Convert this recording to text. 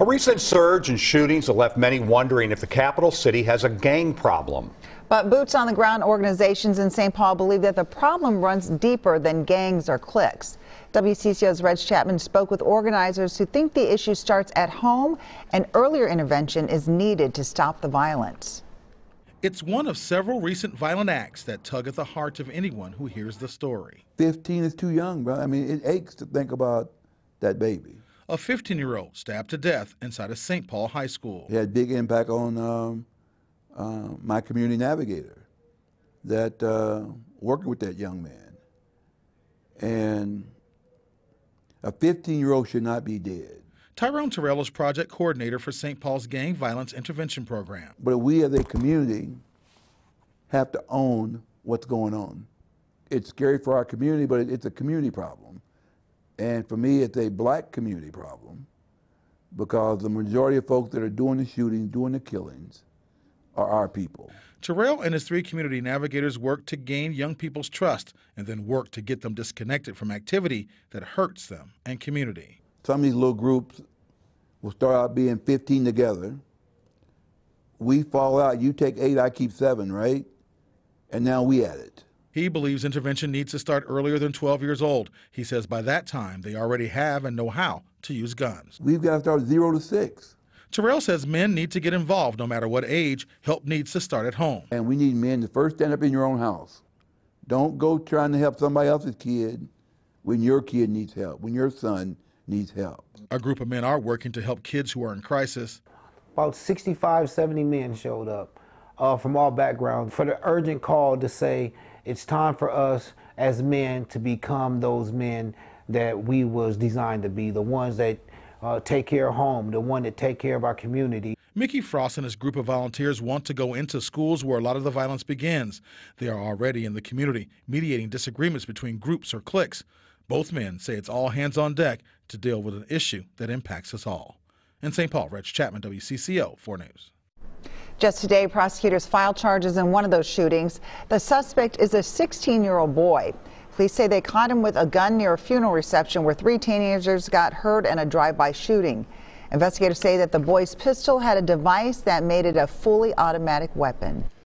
A recent surge in shootings have left many wondering if the capital city has a gang problem. But boots on the ground organizations in St. Paul believe that the problem runs deeper than gangs or cliques. WCCO's Reg Chapman spoke with organizers who think the issue starts at home and earlier intervention is needed to stop the violence. It's one of several recent violent acts that tug at the heart of anyone who hears the story. 15 is too young, bro. I mean, it aches to think about that baby. A 15 year old stabbed to death inside a St. Paul high school. It had big impact on um, uh, my community navigator that uh, working with that young man. And a 15 year old should not be dead. Tyrone Terrell is project coordinator for St. Paul's Gang Violence Intervention Program. But we as a community have to own what's going on. It's scary for our community, but it's a community problem. And for me, it's a black community problem because the majority of folks that are doing the shooting, doing the killings, are our people. Terrell and his three community navigators work to gain young people's trust and then work to get them disconnected from activity that hurts them and community. Some of these little groups will start out being 15 together. We fall out, you take eight, I keep seven, right? And now we at it. He believes intervention needs to start earlier than 12 years old. He says by that time they already have and know how to use guns. We've got to start zero to six. Terrell says men need to get involved no matter what age. Help needs to start at home. And we need men to first stand up in your own house. Don't go trying to help somebody else's kid when your kid needs help, when your son needs help. A group of men are working to help kids who are in crisis. About 65, 70 men showed up uh, from all backgrounds for the urgent call to say it's time for us as men to become those men that we was designed to be, the ones that uh, take care of home, the one that take care of our community. Mickey Frost and his group of volunteers want to go into schools where a lot of the violence begins. They are already in the community, mediating disagreements between groups or cliques. Both men say it's all hands on deck to deal with an issue that impacts us all. In St. Paul, Reg Chapman, WCCO 4 News. Just today, prosecutors filed charges in one of those shootings. The suspect is a 16 year old boy. Police say they caught him with a gun near a funeral reception where three teenagers got hurt in a drive by shooting. Investigators say that the boy's pistol had a device that made it a fully automatic weapon.